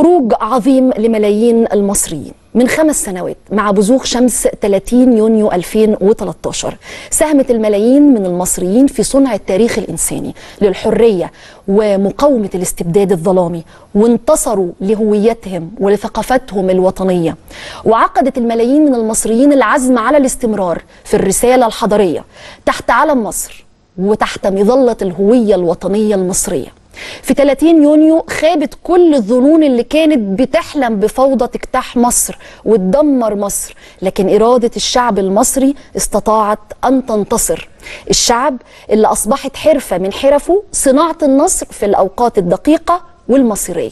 خروج عظيم لملايين المصريين. من خمس سنوات مع بزوغ شمس 30 يونيو 2013 ساهمت الملايين من المصريين في صنع التاريخ الإنساني للحرية ومقاومة الاستبداد الظلامي وانتصروا لهويتهم ولثقافتهم الوطنية. وعقدت الملايين من المصريين العزم على الاستمرار في الرسالة الحضارية تحت علم مصر وتحت مظلة الهوية الوطنية المصرية. في 30 يونيو خابت كل الظنون اللي كانت بتحلم بفوضى تجتاح مصر وتدمر مصر لكن إرادة الشعب المصري استطاعت أن تنتصر. الشعب اللي أصبحت حرفة من حرفه صناعة النصر في الأوقات الدقيقة والمصيرية.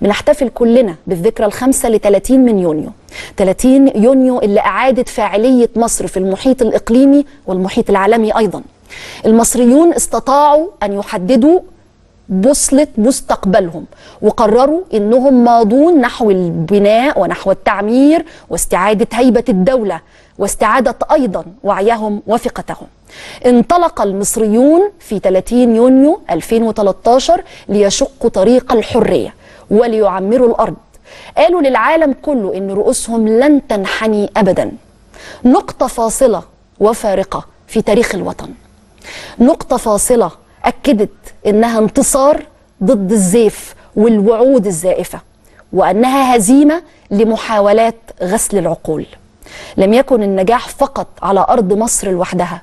بنحتفل كلنا بالذكرى الخامسة ل 30 من يونيو. 30 يونيو اللي أعادت فاعلية مصر في المحيط الإقليمي والمحيط العالمي أيضا. المصريون استطاعوا أن يحددوا بوصلة مستقبلهم وقرروا إنهم ماضون نحو البناء ونحو التعمير واستعادة هيبة الدولة واستعادة أيضا وعيهم وثقتهم. انطلق المصريون في 30 يونيو 2013 ليشقوا طريق الحرية وليعمروا الأرض. قالوا للعالم كله إن رؤوسهم لن تنحني ابدا. نقطة فاصلة وفارقة في تاريخ الوطن. نقطة فاصلة أكدت إنها انتصار ضد الزيف والوعود الزائفة وأنها هزيمة لمحاولات غسل العقول. لم يكن النجاح فقط على أرض مصر لوحدها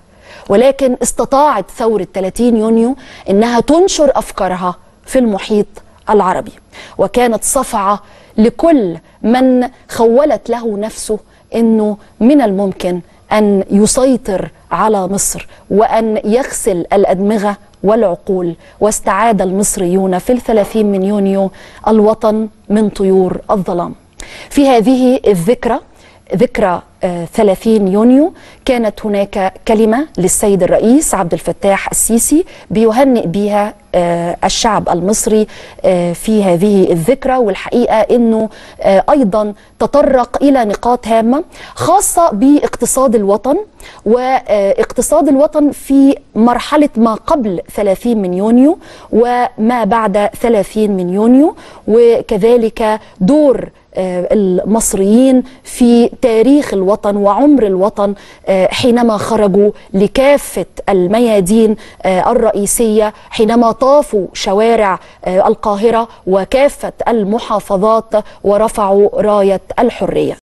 ولكن استطاعت ثورة 30 يونيو إنها تنشر أفكارها في المحيط العربي. وكانت صفعة لكل من خولت له نفسه أنه من الممكن أن يسيطر على مصر وأن يغسل الأدمغة والعقول واستعاد المصريون في الثلاثين من يونيو الوطن من طيور الظلام. في هذه الذكرى ذكرى 30 يونيو. كانت هناك كلمة للسيد الرئيس عبد الفتاح السيسي بيهنئ بها الشعب المصري في هذه الذكرى. والحقيقة أنه أيضا تطرق إلى نقاط هامة خاصة باقتصاد الوطن. واقتصاد الوطن في مرحلة ما قبل 30 من يونيو وما بعد 30 من يونيو. وكذلك دور المصريين في تاريخ الوطن وعمر الوطن حينما خرجوا لكافة الميادين الرئيسية حينما طافوا شوارع القاهرة وكافة المحافظات ورفعوا راية الحرية.